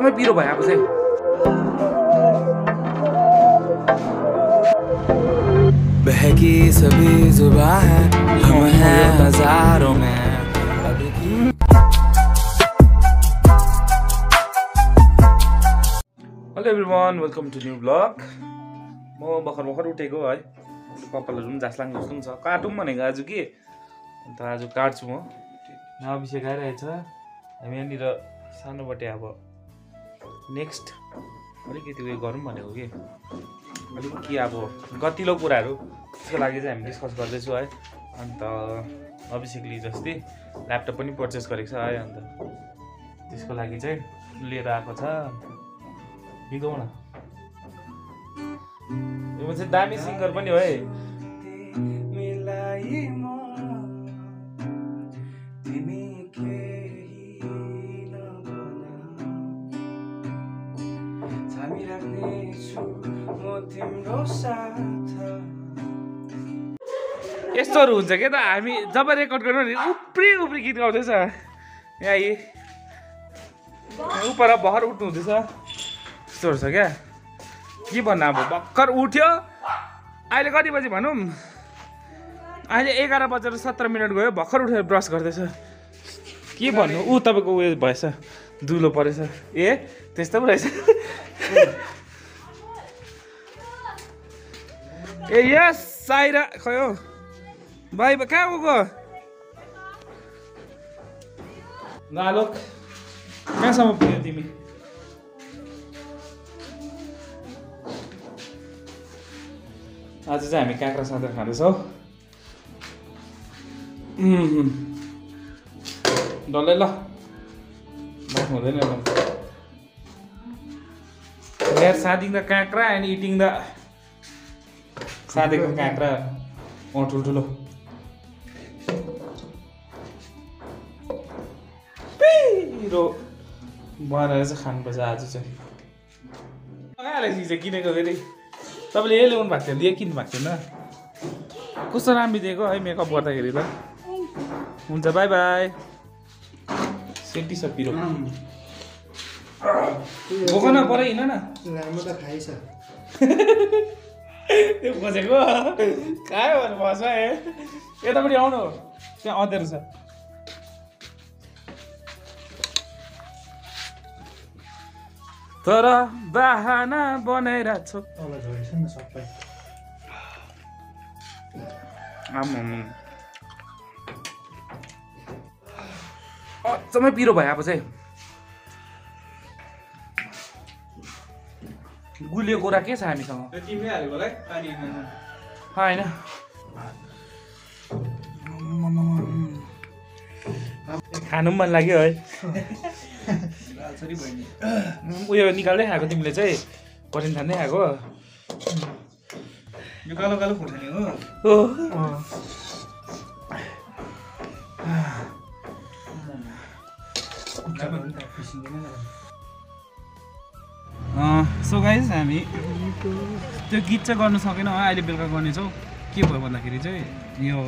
अचम्मै पिरो चाहिँ बहकी सभी जुबा है हम हैं हजारों में। अब की hello everyone welcome to new blog म भर्खर भर्खर उठेको है। कपालहरू पनि झास्लाङ जस्तो पनि छ। काटौँ भनेको आज कि? अन्त आज काट्छु म। नबिसे गइरहेछ हामी यहाँनिर सानोबटे अब नेक्स्ट अलिकति उयो गरौँ भनेको कि? अलिकति अब गतिलो कुराहरू। त्यसको लागि चाहिँ हामी डिस्कस गर्दैछौँ है। अन्त अभिषेकले जस्तै ल्यापटप पनि पर्चेस गरेको छ है अन्त त्यसको लागि चाहिँ लिएर आएको छ। बिगाउ न। यो मान्छे दामी सिङ्गर पनि हो है। यस्तोहरू हुन्छ क्या त? हामी जब रेकर्ड गर्नु नि उप्री उप्री गीत गाउँदैछ। यहाँ यी उपर भर्खर उठ्नु हुँदैछ। यस्तोहरू छ क्या? के भन्नु अब? भर्खर उठ्यो। अहिले कति बजी भनौँ? अहिले एघार बजेर सत्र मिनट गयो। भर्खर उठेर ब्रस गर्दैछ। के भन्नु? ऊ तपाईँको उयो भएछ। दुलो परेछ। ए त्यस्तो पो रहेछ। ए यस साइरा खै भाइ कहाँ गएको? नालोक कहाँसम्म पुग्यो तिमी? आज चाहिँ हामी काँक्रा साँदा खाँदैछौँ. डल्लै ल। बात हुँदैन यार सादिङ द काँक्रा एन्ड इटिङ द। सादेको काँक्रा अँ ठुल्ठुलो। पिरो बनाएर चाहिँ खानुपर्छ आज चाहिँ। कहाँलाई चिज किनेको फेरि। तपाईँले यही ल्याउनु भएको थियो लिए किन्नु भएको थिएन। कस्तो राम्रो दिएको है मेकअप गर्दाखेरि त। हुन्छ बाई बाई। सेन्टी छ पिरो बोक न परै हिँड न। लामो त खाइछ त्यो खोजेको। खायो भने बस है। यतापट्टि आउनु। त्यहाँ अँधेरो छ। तर बाहना बनाइरहेको छु। अचम्मै पिरो भयो अब चाहिँ गुलियो कुरा के छ हामीसँग? होइन। खानु पनि मन लाग्यो है। उयो निकाल्दै खाएको तिमीले चाहिँ पसिन थान्दै खाएको यो कालो कालो खोर्सानी हो। सो गाइज हामी त्यो गीत चाहिँ गर्नु सकेनौँ है अहिले बेलुका गर्नेछौँ। के भयो भन्दाखेरि चाहिँ यो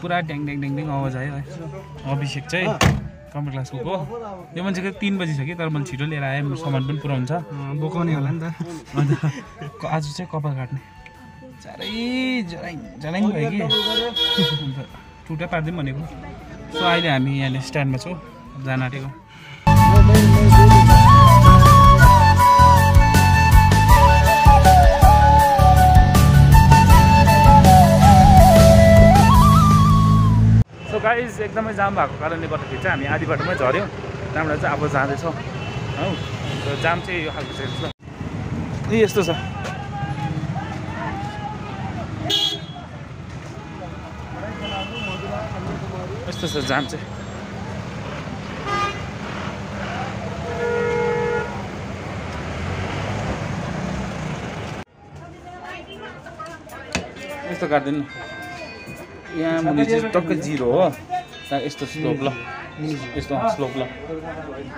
पुरा ड्याङ ड्याङ ड्याङ ड्याङ आवाज आयो है। अभिषेक चाहिँ। कम्प्युटर क्लास गएको यो मान्छेको तिन बजी छ कि तर मैले छिटो लिएर आएँ मेरो सामान पनि पुऱ्याउँछ। बोकाउने होला नि त। अन्त आज चाहिँ कपाल काट्ने। साह्रै जराङ जराङ भयो कि। अन्त टुटा पारिदिउँ भनेको। सो अहिले हामी यहाँले स्ट्यान्डमा छौँ जान आँटेको। गाइज एकदमै जाम भएको कारणले गर्दाखेरि चाहिँ हामी आधी बाटोमै झऱ्यौँ। त्यहाँबाट चाहिँ अब जाँदैछौँ हौ? जाम चाहिँ यो खालको छ। यस्तो छ। यस्तो छ जाम चाहिँ। यस्तो काट्दैन यहाँ मुनि चाहिँ टक्कै जिरो हो। त्यहाँ यस्तो स्लोप ल यस्तो स्लोप ल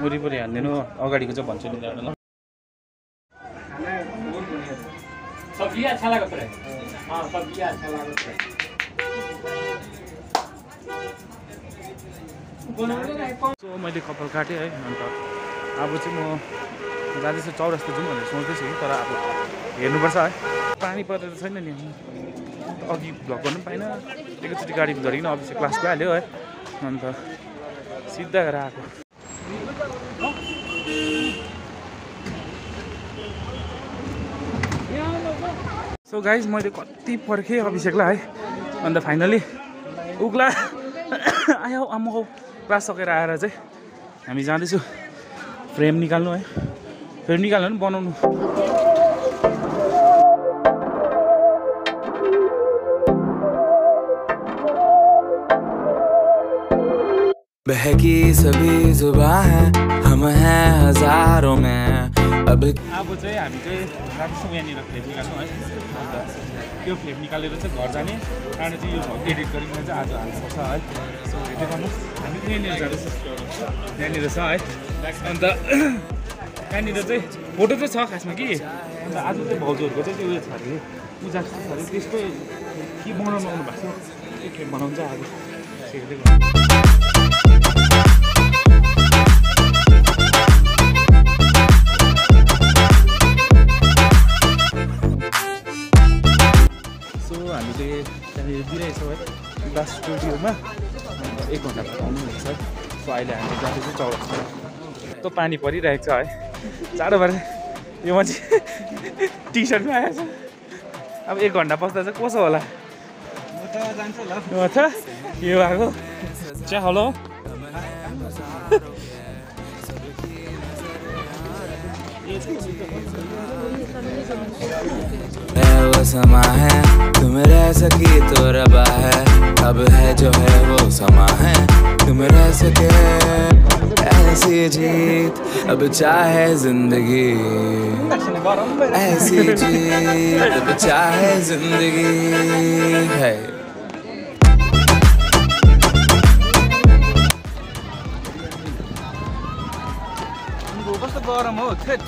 वरिपरि हालिदिनु अगाडिको चाहिँ भन्छु नि ल सब्जी अच्छा लगा फ्राई हाँ सब्जी अच्छा लगा फ्राई सो मैले कपाल काटेँ है अन्त अब चाहिँ म जाँदैछु चौरस्ता जाउँ भनेर सोच्दैछु कि तर अब हेर्नुपर्छ है। पानी परेर छैन नि। अघि भ्लग गर्नु पनि पाइनँ। एकैचोटि गाडी झरिकन अफिस क्लास गइहाल्यो है। अन्त सिधा गरेर आएको। सो गाइज मैले कति पर्खेँ अभिषेकलाई है। अन्त फाइनली उक्ला आयो आम्माको क्लास सकेर आएर चाहिँ हामी जाँदैछु। फ्रेम निकाल्नु है। फ्रेम निकाल्नु पनि बनाउनु। बहकी सभी जुबा है हम हैं हजारों में। अब अब चाहिँ हामी चाहिँ राम्रोसँग यहाँनिर फ्लेम निकाल्नु है। त्यो फ्लेम निकालेर चाहिँ घर जाने। त्यहाँबाट चाहिँ यो एडिट गरिकन चाहिँ आज हाल्नुपर्छ है। सो हेर्दै गर्नुहोस्। हामी यहाँनिर जाँदैछौँ यहाँनिर छ है। अन्त त्यहाँनिर चाहिँ फोटो चाहिँ छ खासमा कि? अन्त आज चाहिँ भाउजूहरूको चाहिँ त्यो उयो छ अरे। पूजा छ अरे। त्यसकै के बनाउनु आउनु भएको छ? त्यो फ्लेम बनाउनु चाहिँ अब अन्त एक घन्टा बाद आउनु हुन्छ। सो अहिले हामी जाँदैछौँ चौरस्ता यस्तो पानी परिरहेको छ है। जाडो भएर यो मान्छे टी सर्टमा आएछ। अब एक घन्टा पस्दा चाहिँ कसो होला? यो भएको चिया हेलो। वो समा है, तुम रह सकी तो रबा है, अब है जो है वो समा है, तुम रह सके। ऐसी जीत, अब चाहे ज़िंदगी। ऐसी जीत, अब चाहे ज़िंदगी। है। गरम हो थेट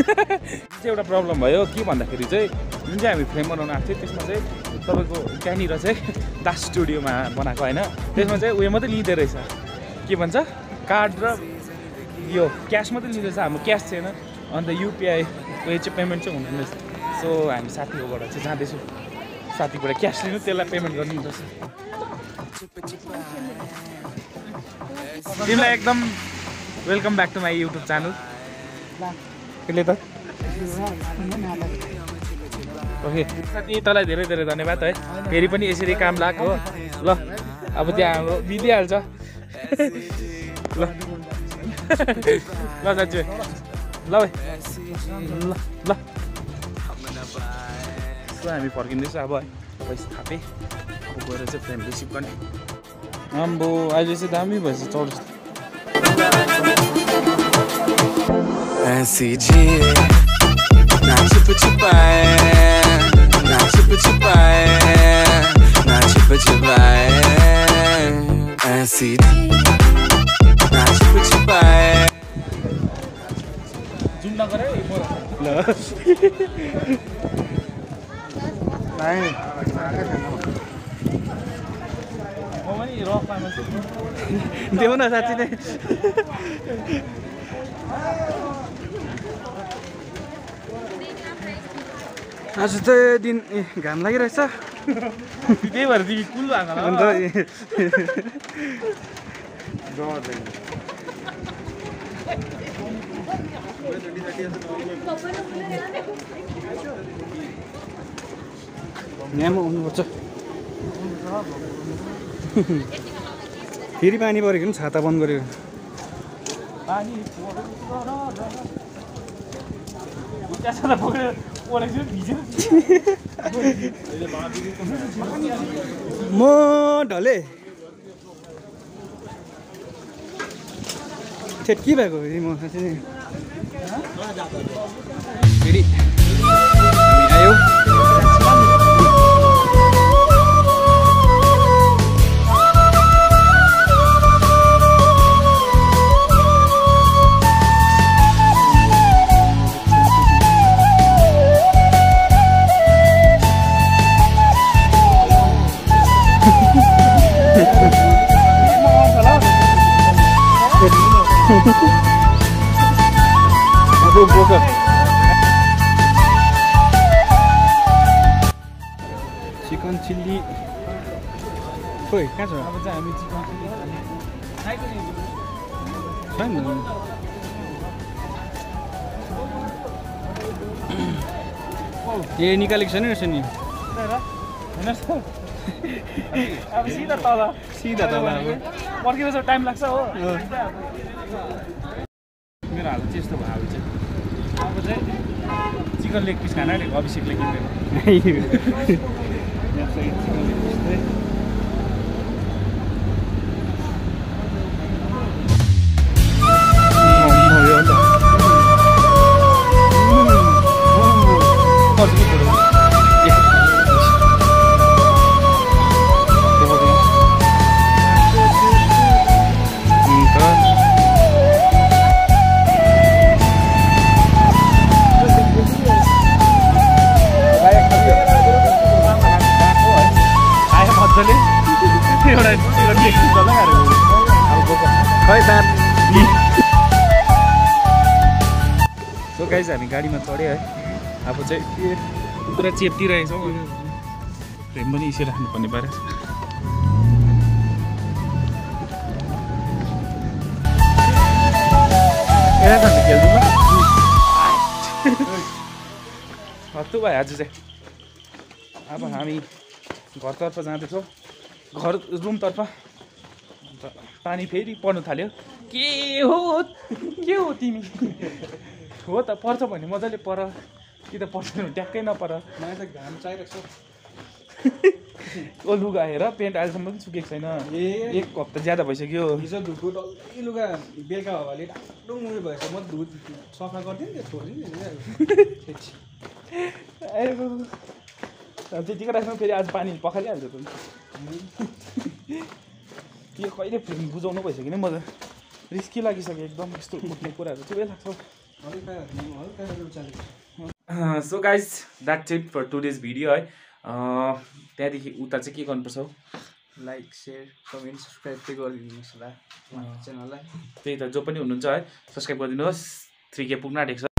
एउटा प्रब्लम भयो के भन्दाखेरि चाहिँ जुन चाहिँ हामी फ्रेम बनाउनु आएको थियो त्यसमा चाहिँ तपाईँको त्यहाँनिर चाहिँ दास स्टुडियोमा बनाएको होइन त्यसमा चाहिँ उयो मात्रै लिँदो रहेछ। के भन्छ? कार्ड र यो क्यास मात्रै लिँदैछ हाम्रो क्यास छैन अन्त युपिआई उयो चाहिँ पेमेन्ट चाहिँ हुँदैन रहेछ। सो हामी साथीकोबाट चाहिँ जाँदैछु। साथीबाट क्यास लिनु त्यसलाई पेमेन्ट गर्नुपर्छ तिमीलाई एकदम welcome back to my YouTube channel. त्यसले त ओके साथी तँलाई धेरै धेरै धन्यवाद है। फेरि पनि यसरी काम लाग्यो हो। ल अब त्यहाँ हाम्रो बितिहाल्छ। ल। ल साथी ल भाइ। ल ल। हामी फर्किँदैछ अब है। पैसा थापे। अब गएर चाहिँ फ्रेन्ड रिसिभ गर्ने। आम्बो अहिले चाहिँ दामी भएछ चौरस्ता ऐसी जिए ना छुप छुपाए ना छुप छुपाए ना छुप छुपाए ऐसी ना छुप छुपाए जुम नगर है म म पनि रफ पार्नु देऊ न साँच्ची नै आज त दिन ए घाम लागिरहेछ। त्यही भएर तिमी कुल भएको अन्त हो। यहाँ आउनुपर्छ। फेरि पानी परेको नि छाता बन्द गरेको पानी म ढले ठेट के भएको फेरि म फेरि। Abriu boca. चिकन चिल्ली खोइ कहाँ छ अब चाहिँ हामी चिकन चिल्ली छैन ए निकालेको छैन रहेछ नि अब सिधा तल। सिधा तल पर्खिरहेछ टाइम लाग्छ हो। मेरो हालत चाहिँ यस्तो भयो अब चाहिँ अब चाहिँ चिकन लेग पिस खाना अभिषेकले किनेर आयो खै दाँत सो गाइज हामी गाडीमा चढ्यो है। अब चाहिँ पुरा चेप्टिरहेको छौँ फ्रेम पनि यसरी राख्नुपर्ने खेल्नु हत्तु भयो आज चाहिँ। अब हामी घरतर्फ जाँदैछौँ। घर रुमतर्फ। अन्त पानी फेरि पर्नु थाल्यो। के हो? के हो तिमी? हो त पर्छ भने मजाले पर। कि त पर्दैन भने ट्याक्कै नपर। मलाई त घाम चाहिरहेको छ। ओ लुगा हेर पेन्ट अहिलेसम्म पनि सुकेको छैन। ए। एक हप्ता ज्यादा भइसक्यो। हिजो धुएको डल्लै लुगा बेलुका हावाले डाक्डो उयो भएछ। म धु सफा गरिदिएँ नि नि त्यतिकै राख्नु फेरि आज पानी पखालिहाल्छ त। त्यो कहिले फिल्म बुझाउनु भइसक्यो नि म त रिस्की लागिसक्यो एकदम यस्तो उठ्ने कुराहरू चाहिँ लाग्छ so guys that tip for today's video है। त्यहाँदेखि उता चाहिँ के गर्नुपर्छ हौ? लाइक सेयर कमेन्ट सब्सक्राइब चाहिँ गरिदिनुहोस् होला। च्यानललाई त्यही त जो पनि हुनुहुन्छ है सब्सक्राइब गरिदिनुहोस्। थ्री के पुग्न आँटेको छ।